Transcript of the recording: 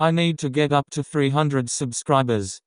I need to get up to 300 subscribers.